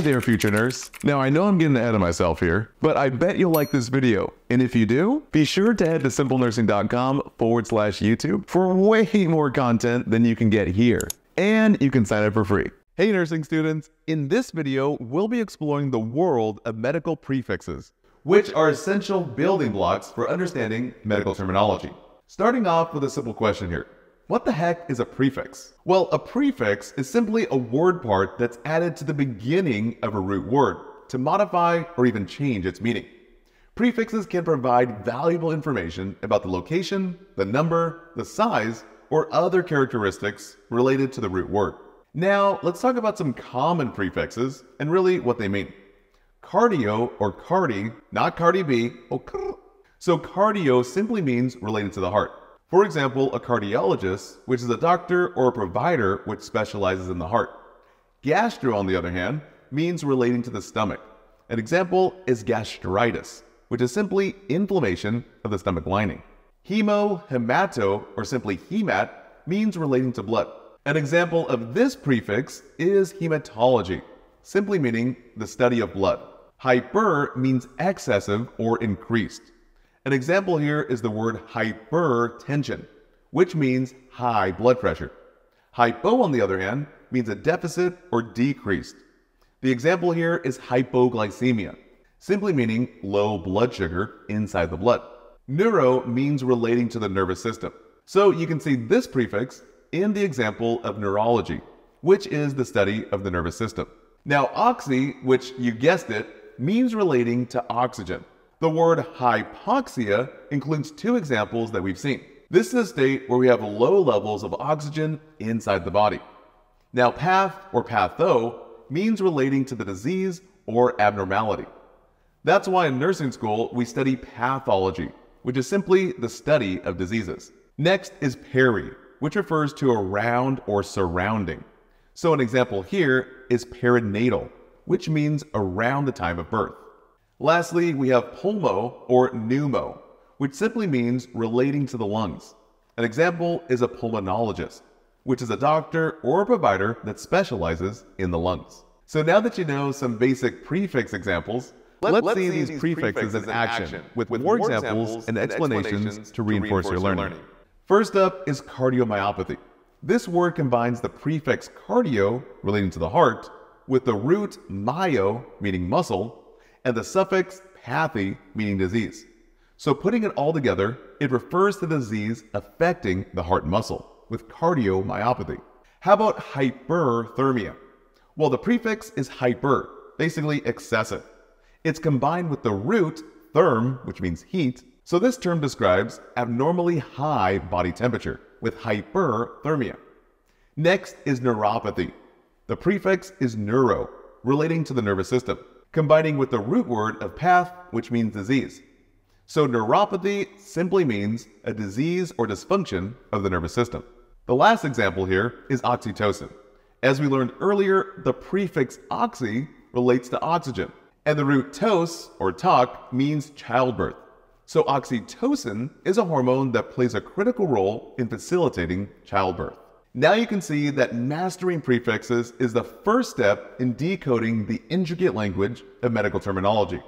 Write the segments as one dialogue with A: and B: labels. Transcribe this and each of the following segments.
A: Hey there, future nurse. Now, I know I'm getting ahead of myself here, but I bet you'll like this video. And if you do, be sure to head to simplenursing.com forward slash YouTube for way more content than you can get here. And you can sign up for free. Hey, nursing students. In this video, we'll be exploring the world of medical prefixes, which are essential building blocks for understanding medical terminology. Starting off with a simple question here. What the heck is a prefix? Well, a prefix is simply a word part that's added to the beginning of a root word to modify or even change its meaning. Prefixes can provide valuable information about the location, the number, the size, or other characteristics related to the root word. Now, let's talk about some common prefixes and really what they mean. Cardio or cardi, not Cardi B, oh, so cardio simply means related to the heart. For example, a cardiologist, which is a doctor or a provider which specializes in the heart. Gastro, on the other hand, means relating to the stomach. An example is gastritis, which is simply inflammation of the stomach lining. Hemo, hemato, or simply hemat, means relating to blood. An example of this prefix is hematology, simply meaning the study of blood. Hyper means excessive or increased. An example here is the word hypertension, which means high blood pressure. Hypo, on the other hand, means a deficit or decreased. The example here is hypoglycemia, simply meaning low blood sugar inside the blood. Neuro means relating to the nervous system. So you can see this prefix in the example of neurology, which is the study of the nervous system. Now, oxy, which you guessed it, means relating to oxygen. The word hypoxia includes two examples that we've seen. This is a state where we have low levels of oxygen inside the body. Now, path or patho means relating to the disease or abnormality. That's why in nursing school we study pathology, which is simply the study of diseases. Next is peri, which refers to around or surrounding. So an example here is perinatal, which means around the time of birth. Lastly, we have pulmo or pneumo, which simply means relating to the lungs. An example is a pulmonologist, which is a doctor or a provider that specializes in the lungs. So now that you know some basic prefix examples, let's, let's see, see, these prefixes, prefixes in action, action with, with, more examples and explanations, explanations to reinforce, your, learning. your learning. First up is cardiomyopathy. This word combines the prefix cardio, relating to the heart, with the root myo, meaning muscle, and the suffix pathy, meaning disease. So putting it all together, it refers to the disease affecting the heart muscle with cardiomyopathy. How about hyperthermia? Well, the prefix is hyper, basically excessive. It's combined with the root therm, which means heat. So this term describes abnormally high body temperature with hyperthermia. Next is neuropathy. The prefix is neuro, relating to the nervous system combining with the root word of path, which means disease. So neuropathy simply means a disease or dysfunction of the nervous system. The last example here is oxytocin. As we learned earlier, the prefix oxy relates to oxygen, and the root tos or tok means childbirth. So oxytocin is a hormone that plays a critical role in facilitating childbirth. Now you can see that mastering prefixes is the first step in decoding the intricate language of medical terminology.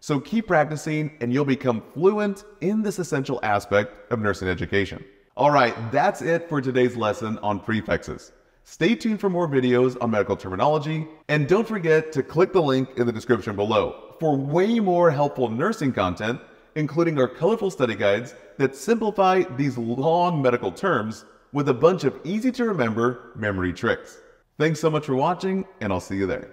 A: So keep practicing and you'll become fluent in this essential aspect of nursing education. Alright, that's it for today's lesson on prefixes. Stay tuned for more videos on medical terminology, and don't forget to click the link in the description below for way more helpful nursing content, including our colorful study guides that simplify these long medical terms with a bunch of easy to remember memory tricks. Thanks so much for watching, and I'll see you there.